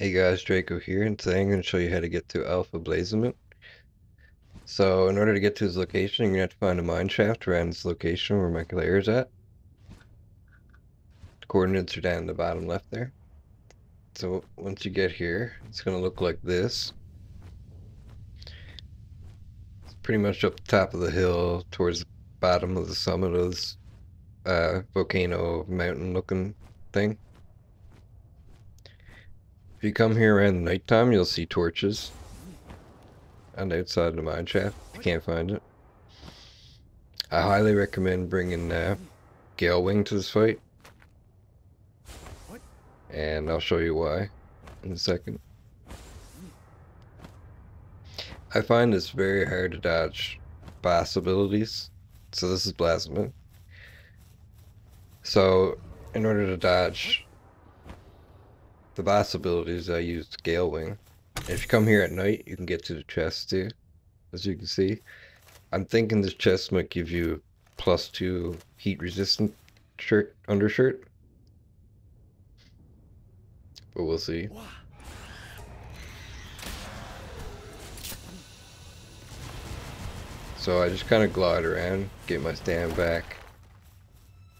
Hey guys, Draco here, and today I'm going to show you how to get to Alpha Blazamut. So, in order to get to his location, you're going to have to find a mine shaft around this location where my lair is at. The coordinates are down in the bottom left there. So, once you get here, it's going to look like this. It's pretty much up the top of the hill towards the bottom of the summit of this uh, volcano mountain looking thing. If you come here around the nighttime, you'll see torches on the outside of the mine shaft. You can't find it. I highly recommend bringing uh, Gale Wing to this fight. And I'll show you why in a second. I find it's very hard to dodge boss abilities. So this is Blazamut. So in order to dodge the boss abilities, I used Gale Wing. If you come here at night, you can get to the chest too, as you can see. I'm thinking this chest might give you plus two heat resistant shirt undershirt. But we'll see. So I just kind of glide around, get my stand back,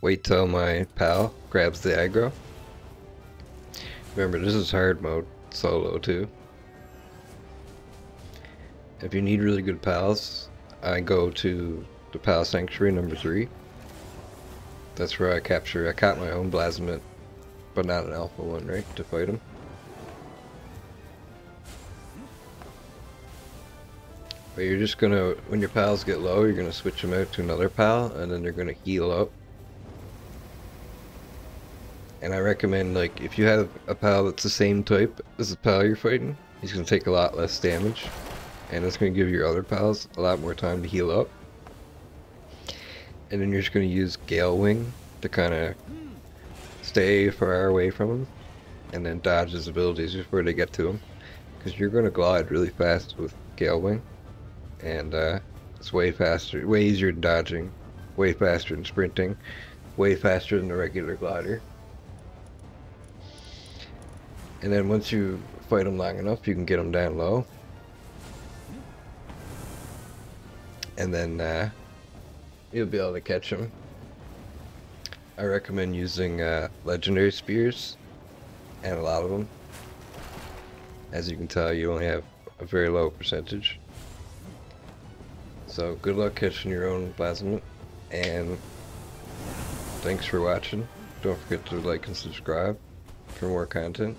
wait till my pal grabs the aggro. Remember, this is hard mode, solo too. If you need really good pals, I go to the Pal Sanctuary number 3. That's where I capture, I caught my own Blasphemous, but not an alpha one, right, to fight him. But you're just gonna, when your pals get low, you're gonna switch them out to another pal, and then they're gonna heal up and I recommend, like, if you have a pal that's the same type as the pal you're fighting, he's going to take a lot less damage. And it's going to give your other pals a lot more time to heal up. And then you're just going to use Gale Wing to kind of stay far away from him. And then dodge his abilities before they get to him. Because you're going to glide really fast with Gale Wing. And uh, it's way faster, way easier than dodging. Way faster than sprinting. Way faster than a regular glider. And then once you fight them long enough, you can get them down low. And then uh, you'll be able to catch them. I recommend using uh, legendary spears and a lot of them. As you can tell, you only have a very low percentage. So good luck catching your own Blazamut and thanks for watching. Don't forget to like and subscribe for more content